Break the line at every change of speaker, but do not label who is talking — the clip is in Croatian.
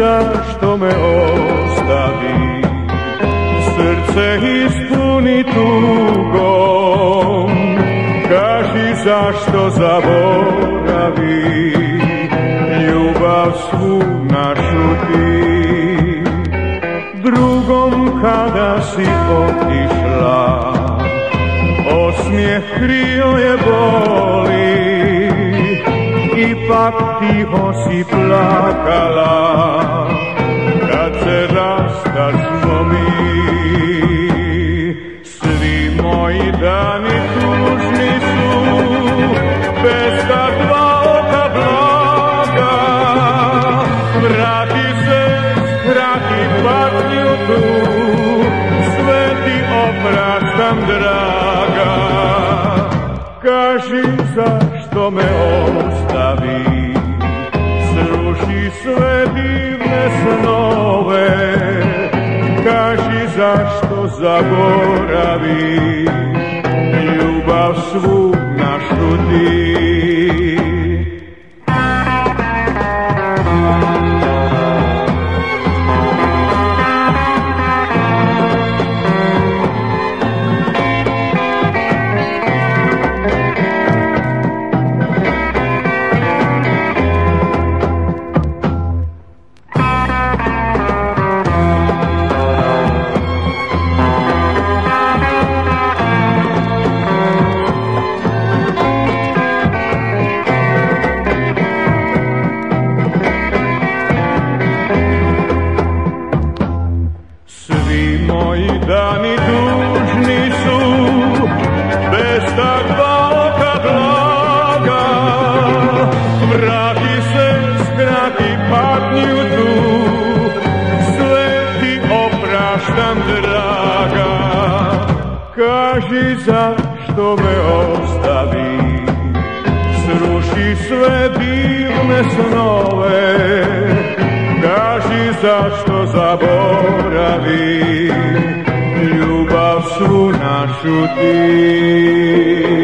zašto me ostavi Srce ispuni tugom. Kaži zašto zaboravi Ljubav svu našu ti. Drugom kada si otišla Osmijeh krio je boli Ipak tiho si plakala. Kad se rastašmo mi Svi moji dani tužni su Bez ta dva oka blaga. Vrati se, vrati patnju tu Sve ti opraštam draga. Kaži zašto me ostavi Sruši sve divne snove Kaži zašto zaboravi. Ljubav svu našu ti opraštam draga. Kaži zašto me ostavi, sruši sve divne snove. Kaži zašto zaboravi ljubav svu našu ti.